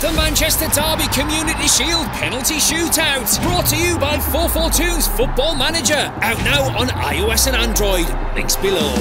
The Manchester Derby Community Shield penalty shootout. Brought to you by 442oons Football Manager. Out now on iOS and Android. Links below.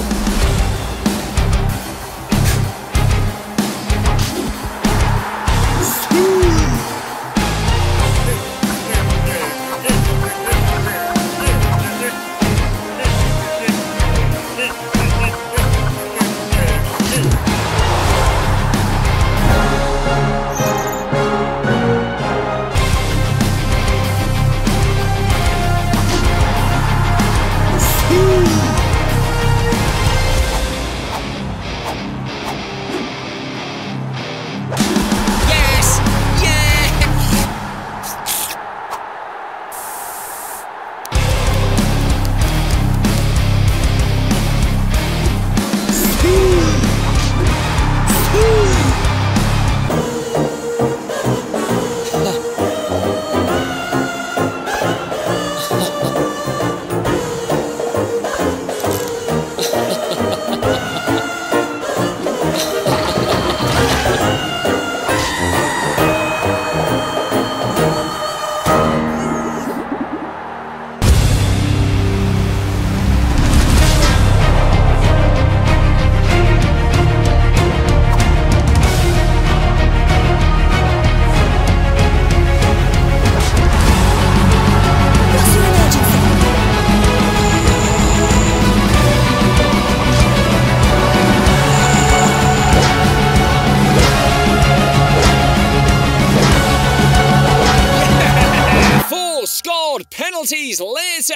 Scored penalties later.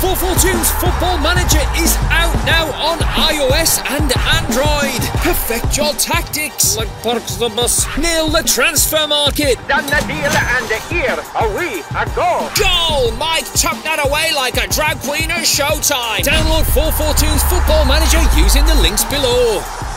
Four Football Manager is out now on iOS and Android. Perfect your tactics. Like parks the bus. Nail the transfer market. Done the deal and here are we a go. Goal! Mike chucked that away like a drag queen at showtime. Download 442oons Football Manager using the links below.